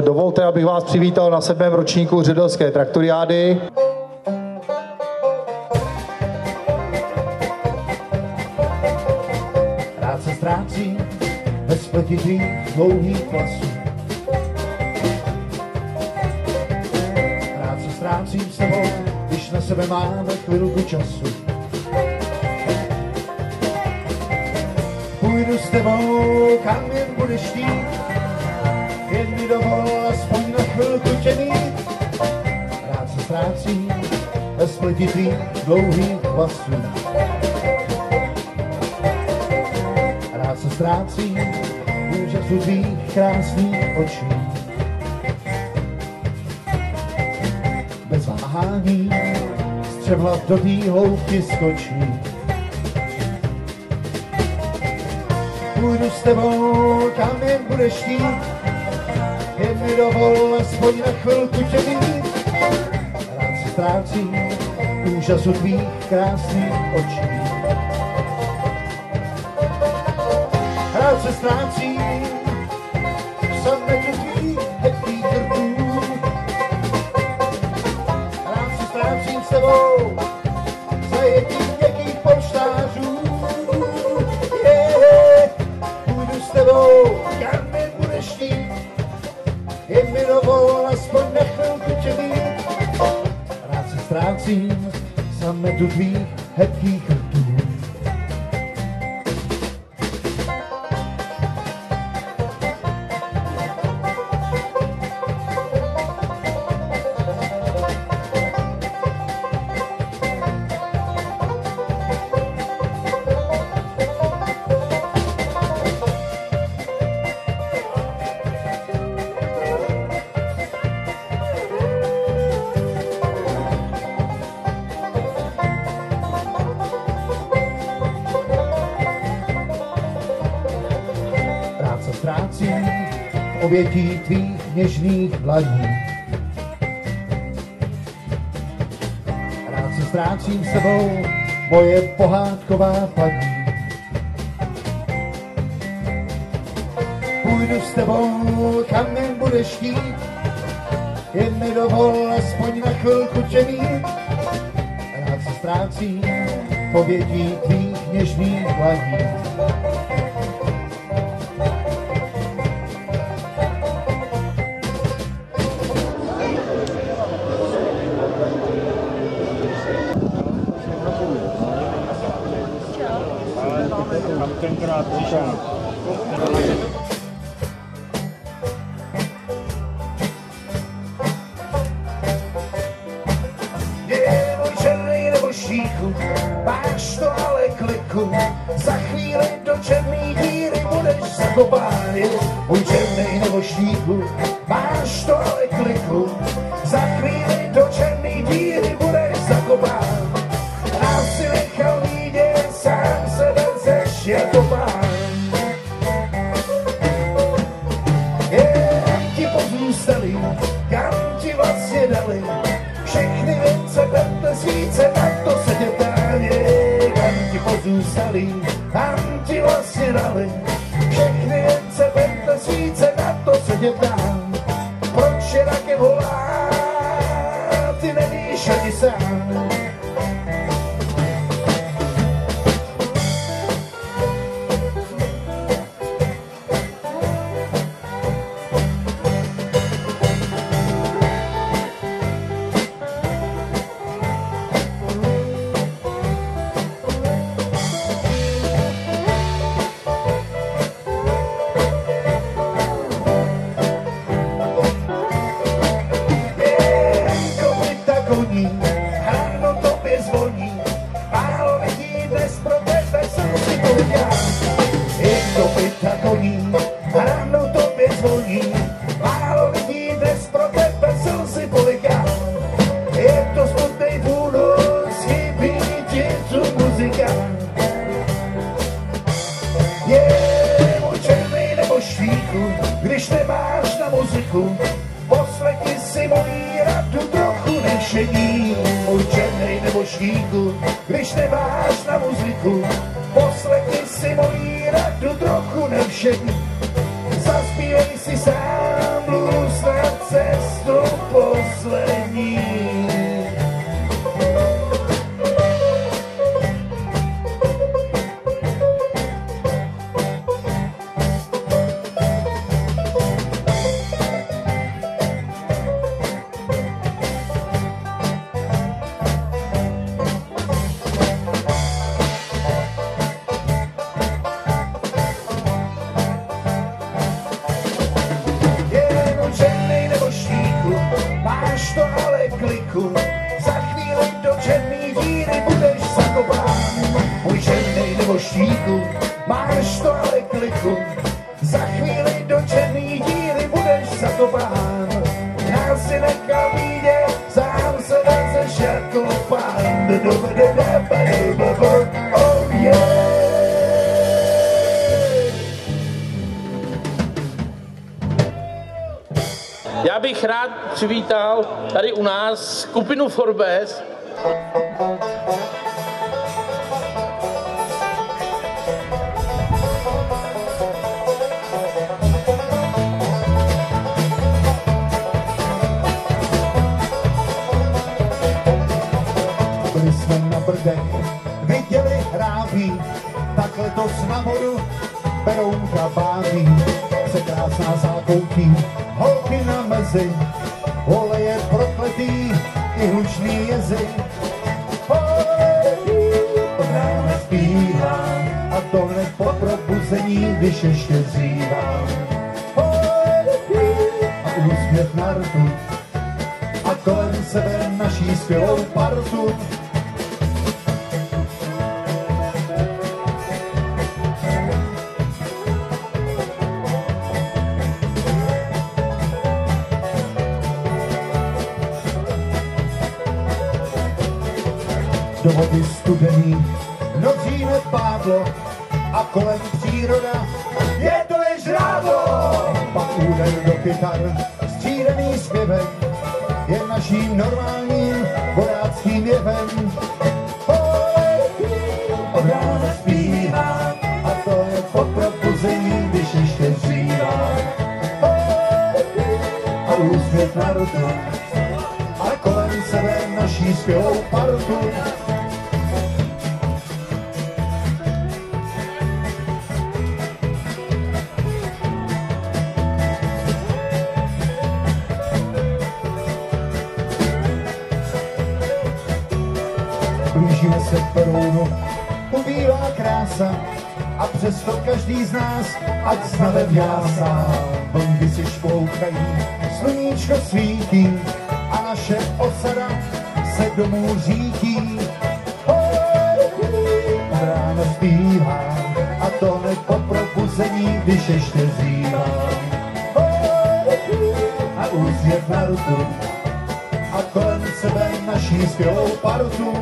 Dovolte, abych vás přivítal na sedmém ročníku Ředelské traktoriády. Rád se ztrácí ve spletitých dlouhých vlasů. Rád se ztrácím tebou, když na sebe máme chvilku času. Půjdu s tebou, kam jen budeš chtít, jen mi dovol aspoň na chvilku tě mít. Rád se ztrácím ve spletitých dlouhých vlasů. Rád se ztrácím v úžasu tvých krásných očí. Bez váhání střevla do té hloubky skočí. Půjdu s tebou, kam jen budeš chtít, jen mi dovol aspoň na chvilku tě mít. Rád se ztrácím úžasu tvých krásných očí. rád se ztrácím v sametu tvých obětí tvých něžných dlaní. Rád se ztrácím s tebou, moje pohádková paní. Půjdu s tebou, kam jen budeš chtít, jen mi dovol aspoň na chvilku tě mít. Rád se ztrácím v obětí tvých něžných dlaní. Tenkrát přišel. Šíchu, máš to ale kliku, za chvíli do černý díry budeš zakopán. Pozůstali, kam ti vlastně dali, všechny věce vedle svíce, na to se tě koní, ráno tobě zvoní, málo lidí dnes pro tebe jsou si koně. Je kopyta koní, ráno tobě zvoní, málo lidí dnes pro tebe jsou si poliká. Je to smutnej půlnoc, chybí ti tu muzika. Je můj černý nebo švíku, když nemáš na muziku, poslechni si mojí radu nešení. Můj černý nebo neboštíku, když nemáš na muziku, poslechni si mojí radu trochu nevšední. Zaspívej si sám jako pán. Oh yeah. Já bych rád přivítal tady u nás skupinu Forbes. Viděli hrábí, tak letos na vodu Berounka báví. Překrásná zákoutí, holky na mezi, oleje prokletý i hlučný jezy. Rána zpívá a to hned po probuzení, když ještě zřívá. A úsměv na rtu, a kolem sebe naší skvělou partu. Do vody studený, nocí nepádlo a kolem příroda je to je žrádlo. Pak úder do kytar, střílený zpěvek je naším normálním vodáckým jevem. A to. A na a kolem sebe naší skvělou partu. Berounu, ubývá krása a přesto každý z nás, ať s nebem jásá. Vlnky si šplouchají, sluníčko svítí a naše osada se domů řítí. Od rána zpívá a to hned po probuzení, když ještě zívá. A úsměv na ruku a kolem sebe naší skvělou partu.